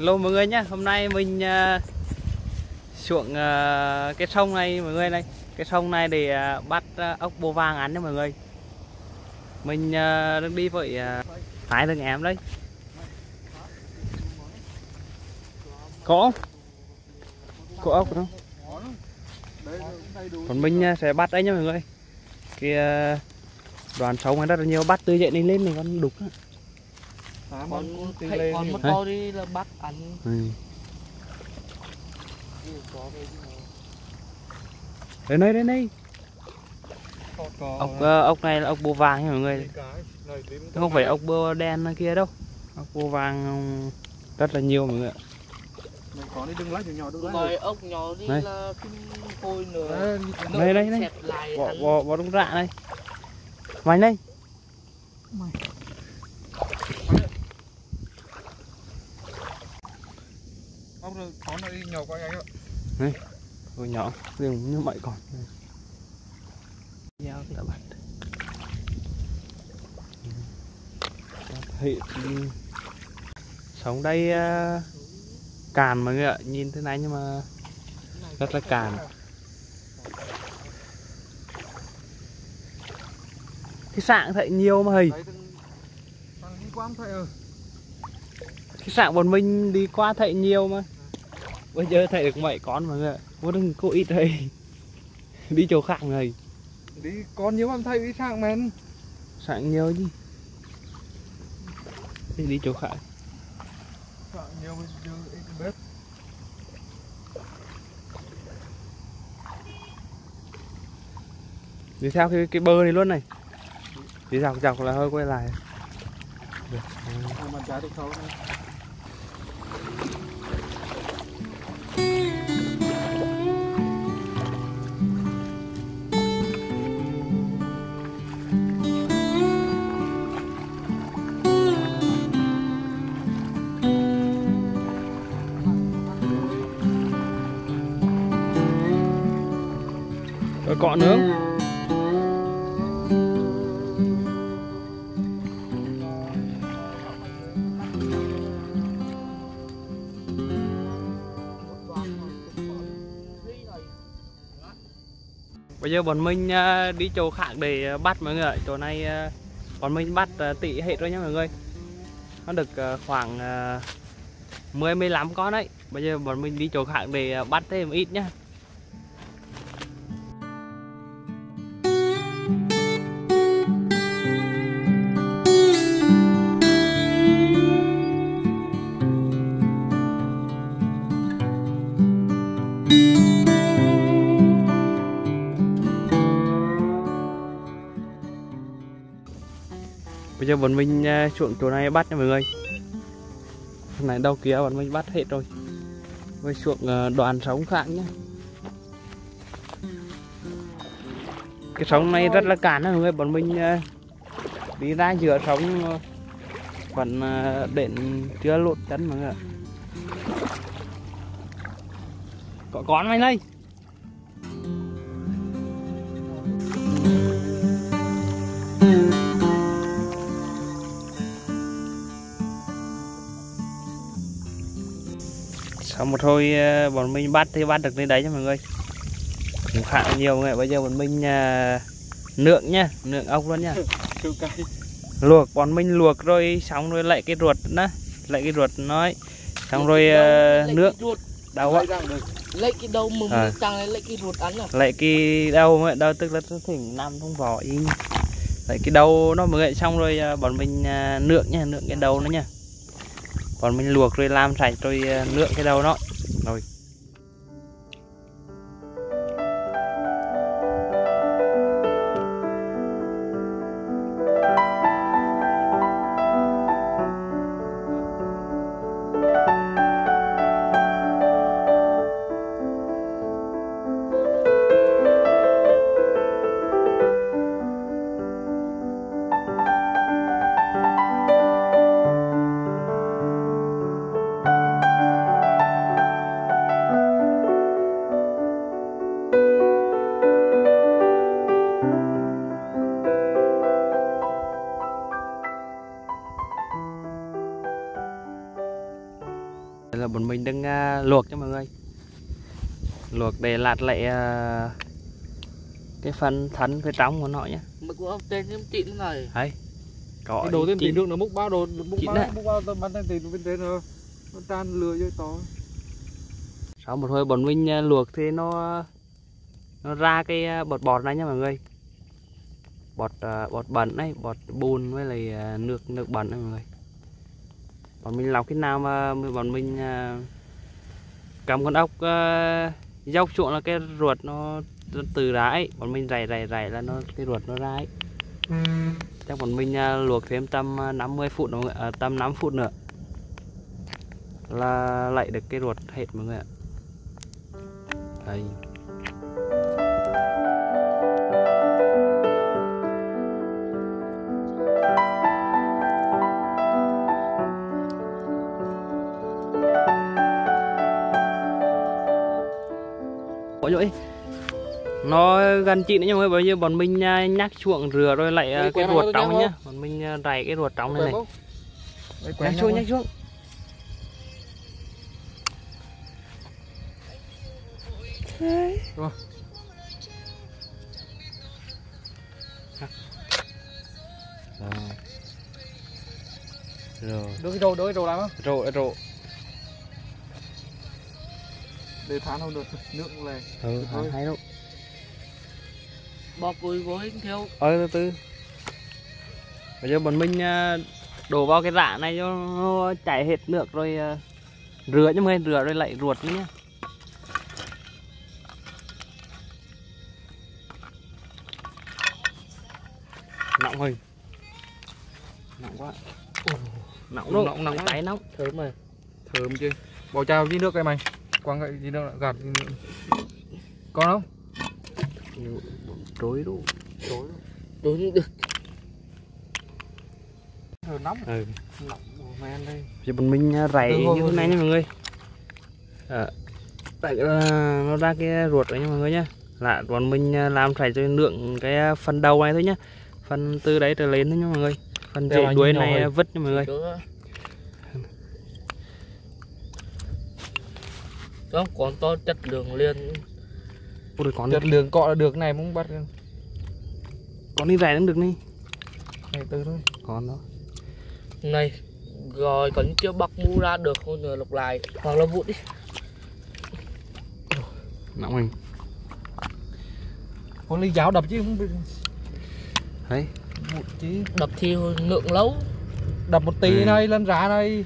Hello mọi người nhé, hôm nay mình uh, xuống uh, cái sông này mọi người này Cái sông này để uh, bắt uh, ốc bô vàng ăn nha mọi người Mình uh, đang đi với uh, hai thằng em đấy Có không? Có ốc không? Còn mình uh, sẽ bắt đấy nha mọi người Cái uh, đoàn sông này rất là nhiều bắt từ dậy này lên này con đục đó con con mất to đi là bắt ăn. Ừ. Đến đây đến đây. Ốc uh, ốc này là ốc bô vàng nha mọi người. Không phải ốc bô đen kia đâu. Ốc bô vàng rất là nhiều mọi người ạ. Có đi đừng lái nhỏ nhỏ đừng rồi ốc nhỏ đi Đây. là phim phôi nữa. Đây đây đây bỏ bỏ bỏ trong rạ đây. Mày đây không rồi nó đi nhỏ qua ngay ạ. Ôi nhỏ riêng như vậy còn. Giao ta bắt thị sống đây uh, càn mọi người ạ nhìn thế này nhưng mà rất là càn. Cái sạng thấy nhiều mà đấy thằng đi qua thấy ờ cái sạng bọn mình đi qua thấy nhiều mà. Bây giờ thấy được mấy con mọi người ạ vô đừng cố ít đây đi chỗ khác này. Đi con nhiều em thấy đi sang men sạng nhiều chứ. Thì đi chỗ khác. Nhiều giờ ít bếp. Đi theo cái cái bờ này luôn này. Đi dọc dọc là hơi quay lại. Được. mà rồi cọ nướng. Bây giờ bọn mình à, đi chỗ khác để à, bắt mọi người ạ chỗ này à, bọn mình bắt tỷ hết rồi nha mọi người. Nó được khoảng 10 15 con đấy. Bây giờ bọn mình đi chỗ khác để bắt thêm ít nhá. Giờ bọn mình à, xuống chỗ này bắt nha mọi người. Này đâu kia bọn mình bắt hết rồi. Với xuống à, đoàn sống khác nhé Cái sống này rất là cản đó mọi người. Bọn mình à, đi ra giữa sống Vẫn đến chưa lột chân mọi người Có con mày đây. Một hồi ờ, bọn mình bắt thì bắt được lên đấy nha mọi người. Cũng khá là nhiều người bây giờ bọn mình ờ, nướng nhá nướng ốc luôn nhá luộc bọn mình luộc rồi xong rồi lại cái ruột đó lại cái ruột nói. Xong rồi Lấy nước. đâu á lấy lấy cái đầu mồm À. chẳng lấy lấy cái ruột ăn à? Lại cái đầu ấy, đầu tức là thỉnh nằm trong vỏ ý lại cái đầu nó người xong rồi ờ, bọn mình ờ, nướng nha nướng cái đầu nó nha còn mình luộc rồi làm sạch rồi ờ, nướng cái đầu nó rồi. Mình đang uh, luộc cho mọi người. Luộc để lạt lại uh, cái phần thân phía trong của nó nhé. Mà cũng ông tên em chị này. Đấy có cái đồ tên tiền nước nó múc bao đồ múc bao múc bao tao bắn tên tiền bên trên rồi nó tràn lừa với to. Sau một hồi bọn mình uh, luộc thì nó nó ra cái uh, bọt bọt này nha mọi người. Bọt uh, bọt bẩn đấy bọt bùn với lại uh, nước nước bẩn đấy mọi người bọn mình lọc cái nào mà bọn mình à, cầm con ốc à, dốc chuộng là cái ruột nó từ rãi bọn mình rải rải rải là nó cái ruột nó rãi chắc bọn mình à, luộc thêm tầm 50 phút nữa à, tầm 5 phút nữa là lại được cái ruột hết mọi người ạ. Đây. Nó gần chị nữa nhưng mà bây giờ bọn mình à, nhắc chuộng rửa rồi lại à, cái ruột nhau nhá. bọn mình à, rải cái ruột trong này này. nhắc chuộng nhắc chuộng. Rồi. rồi. Rồi. Đưa cái đồ đưa cái đồ làm không? Rồi rồi để thán không được nước này. Ừ hay đâu bọc với với theo ờ từ từ. Bây giờ bọn mình à, đổ vào cái rạ này cho nó chảy hết nước rồi à, rửa chứ không rửa rồi lại ruột nữa nhá. Nóng rồi nóng quá. Ồ, nóng Nóng, nóng tay nóng. Thơm mà thơm chứ. Bỏ chao với nước đây mày. Quăng cái gì đâu gạt cái nước. Không trối đủ Trời đúng được. Thơm nóng ừ. nóng men đây giờ bọn mình à, rảy như thế này nha mọi người. À, tại nó ra cái ruột đấy nha mọi người nhá. Là bọn mình à, làm phải cho lượng cái à, phần đầu này thôi nhá. Phần từ đấy trở lên thôi nha mọi người. Phần rễ đuôi này rồi. vứt nha mọi người. Đó. Còn to chất lượng liền Ôi rồi con chất lượng cọ là được này muốn bắt con đi rẻ cũng được đi này từ thôi con đó. Này rồi còn chưa bọc mu ra được không nữa lục lại. Hoặc là vụt đi. Nóng mình. Con ly giáo đập chứ không biết. Đấy một chứ. Đập thì lượng lâu. Đập một tí Ừ. này lên rá này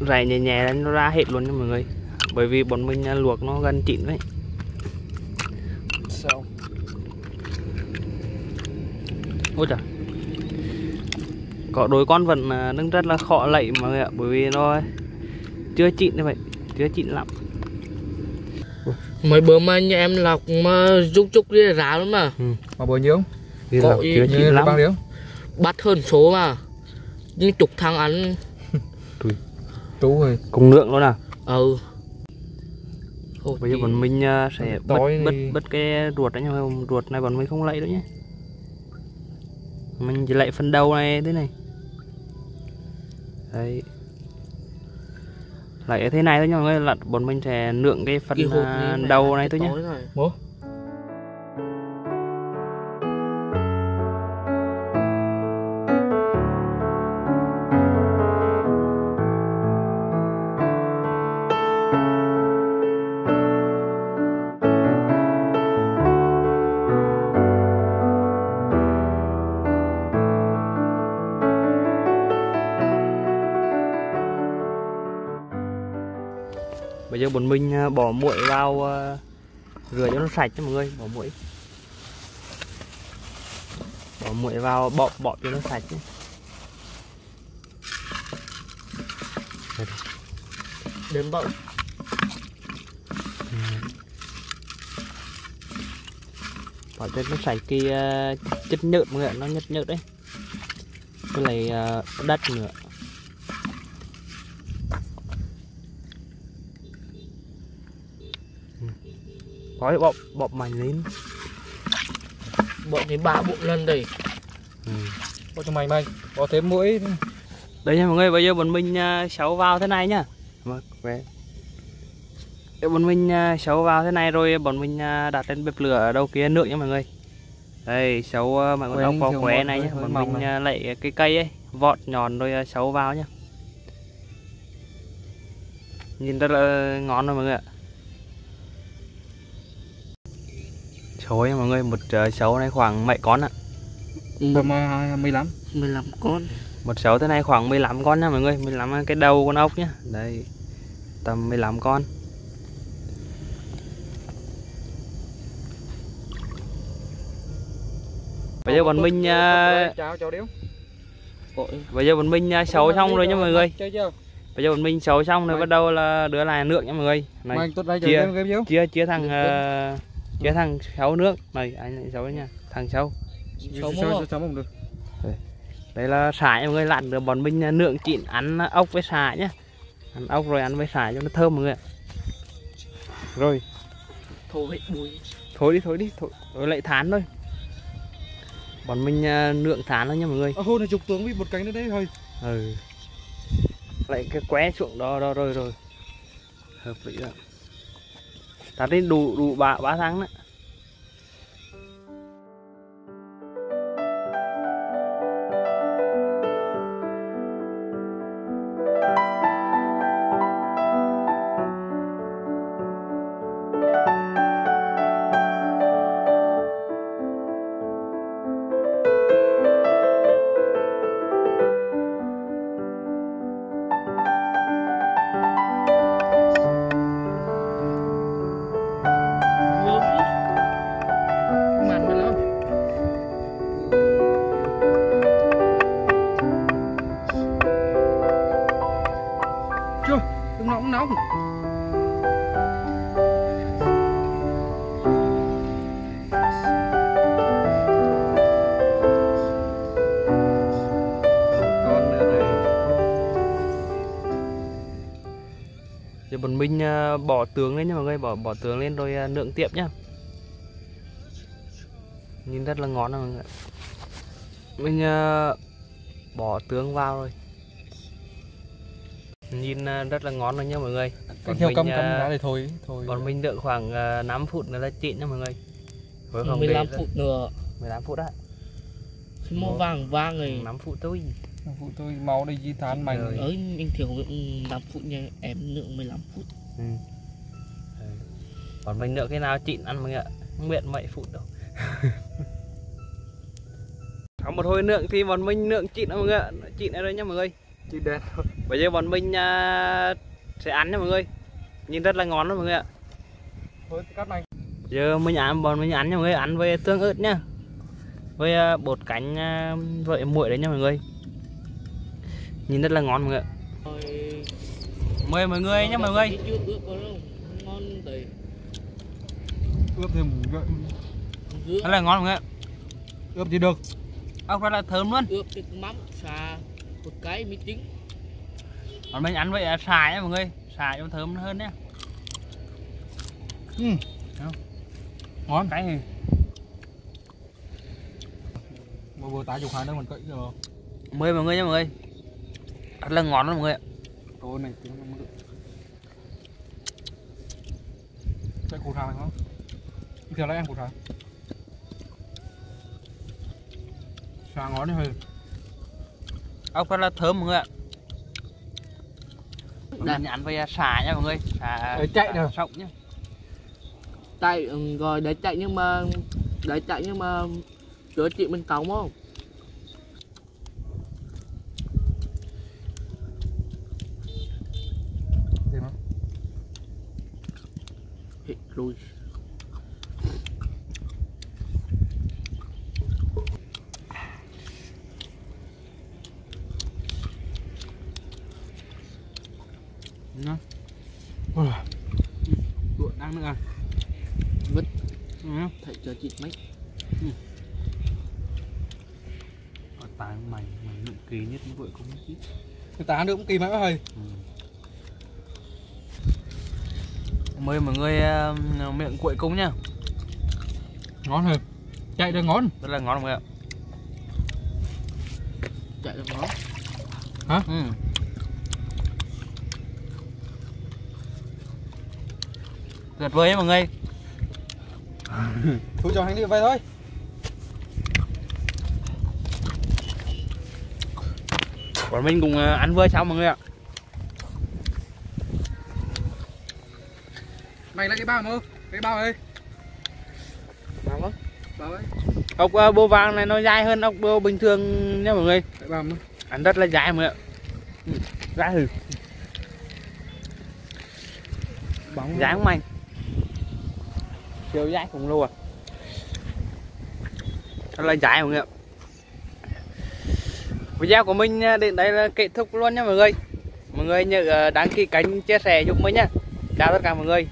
rải nhẹ nhẹ là nó ra hết luôn nha mọi người. Bởi vì bọn mình à, luộc nó gần chín đấy ôi trời có đôi con vẫn à, đang rất là khó lạy mọi người ạ bởi vì nó chưa chín như vậy chưa chín lắm. Mấy bữa mà nhà em lọc mà rút chút đi rá luôn mà. Mà bữa nhiêu Thì Có chưa như chín lắm. bao nhiêu bắt hơn số mà. Nhưng chục thằng ăn. Tú rồi cùng lượng luôn à? Ừ. Thôi bây giờ bọn mình à, sẽ bứt, thì- bứt cái ruột đấy nha ruột này bọn mình không lạy nữa nhé mình chỉ lạy phần đầu này thế này. Đấy. Lạy thế này thôi nha mọi người là bọn mình sẽ nượng cái phần à, này đầu mà, này thôi nhé bố giờ bọn mình à, bỏ muội vào à, rửa cho nó sạch cho mọi người bỏ muội bỏ muội vào bọt bọt cho nó sạch nhé. đến bậu bỏ cho nó sạch cái à, chất nhợt mọi người nó nhợt nhợt đấy. Lại à, đất nữa có bọt bọt mảnh lên bọn thì ba bộ lần đây ừ. bỏ cho mày mày bỏ thêm mũi Đây nha mọi người, bây giờ bọn mình uh, xấu vào thế này nhá Vâng, quét. Để bọn mình xấu vào thế này rồi bọn mình à, đặt lên bếp lửa ở đâu kia nước nha mọi người. Đây, xấu mọi người đọc vào mỏng này hơi Bọn mình này. lấy cái cây ấy, vọt nhọn rồi xấu vào nhá. Nhìn rất là ngon rồi mọi người ạ. Nha mọi người, một uh, xấu này khoảng mấy con ạ. tầm uh, 15 15 con. Một xấu thế này khoảng 15 con nha mọi người 15 cái đầu con ốc nhá. Đây Tầm 15 con. Bây giờ bọn mình à, chào chào điếu Ôi, Bây giờ bọn mình à, xấu xong rồi nha mọi người. Bây giờ bọn mình xấu xong rồi bắt đầu là đưa lại nước nha mọi người. Này chia. chia chia thằng uh, chia thằng xấu nước. Này anh lại xấu nha. Thằng không? sao không được. Đây. Là xả mọi người lặn được bọn mình à, nướng chín ăn ốc với xả nhá. Ăn ốc rồi ăn với xả cho nó thơm mọi người ạ. Rồi. Thôi đi thôi đi thôi. Rồi lại thán thôi. Bọn mình uh, nượng thán thôi nha mọi người. À, hôm này chụp tướng bị một cánh nữa đấy thôi. Ừ. Lại cái qué xuống đó đó rồi rồi. Hợp lý rồi ta đi đủ đủ ba ba tháng đấy Gớm chưa? Đừng nóng nóng con nữa rồi giờ bọn mình uh, bỏ tướng lên nha mọi người bỏ bỏ tướng lên rồi uh, nượng tiếp nhá. Nhìn rất là ngon đó mọi người ạ. mình uh, bỏ tướng vào rồi nhìn uh, rất là ngon rồi nha mọi người. Cái theo à, căm đá để thôi thôi. bọn mình đợi khoảng uh, 5 phút nữa là chín nha mọi người. Với không 15 để- phút nữa. 15 phút á. Mua vàng vàng rồi 5 phút thôi. Phụ tôi máu đây di tán mày Rồi. Ơi, anh thiếu 5 phút nha Em nữa 15 phút. Ừ. Còn mình nữa cái nào chín ăn mọi người ạ? Không biết mấy phút đâu. Có một hồi nượng thì bọn mình nượng chín mọi người ạ. Chín ở đây nha mọi người. Chị đen bây giờ bọn mình à, sẽ ăn nha mọi người. Nhìn rất là ngon đó mọi người ạ. Thôi cắt này. Giờ mình ăn bọn mình ăn nha mọi người ăn với tương ớt nhá. Với à, bột cánh à, với muội đấy nha mọi người. Nhìn rất là ngon mọi người ạ. Mời mọi người nhé mọi người. Ướp vào đâu Ngon đấy ướp thêm rất là ngon mọi người ạ. Ướp gì được. Ốc rất là thơm luôn. Ướp cái mắm xà một cái mới chính còn mình ăn với à, xài nhé mọi người. Xài cho thơm hơn nhé. Ừ. Ngon. Cái gì một bữa tái chục hai nữa mình cậy rồi mời mọi người nha mọi người. Rất là ngon luôn mọi người ạ. Tối này tiếng nó được. Chạy củ thang này không giờ lại ăn củ thang sáng ngón đi hơi ốc rất là thơm mọi người ạ Đây. mình ăn với xà nha mọi người xà Đấy, chạy nào. sọng nhá chạy ừ, rồi để chạy nhưng mà để chạy nhưng mà chữa trị bên cống không gì nó Hít lui nó Ôi, đuổi đang nữa à? Vứt. ừ. thầy chữa trị mấy. Ở tài mày mày nụ kỳ nhất như vậy cũng biết. Cái tá nữa cũng kỳ mãi hơi ừ. mời mọi người uh, miệng cuội cung nhá. Ngon hơn chạy được ngon. Rất là ngon mọi người ạ. Chạy được nó ừ. Tuyệt vời ấy mọi người Thôi cho hành đi về thôi. Bọn mình cùng ờ, ăn vừa xong mọi người ạ. Mày lấy cái bao mơ Cái bao ơi bao không Bao ấy. Ốc ờ, bô vàng này nó dài hơn ốc bô bình thường nha mọi người. Cái bao mơ ăn rất là dài mọi người ạ. Ừ, dài hừ. Bóng dài không anh siêu dài khủng luôn à rất là dài mọi người ạ. Video của mình à, đến đây là kết thúc luôn nha mọi người. Mọi người nhớ à, đăng ký kênh, chia sẻ giúp mình nhé chào tất cả mọi người.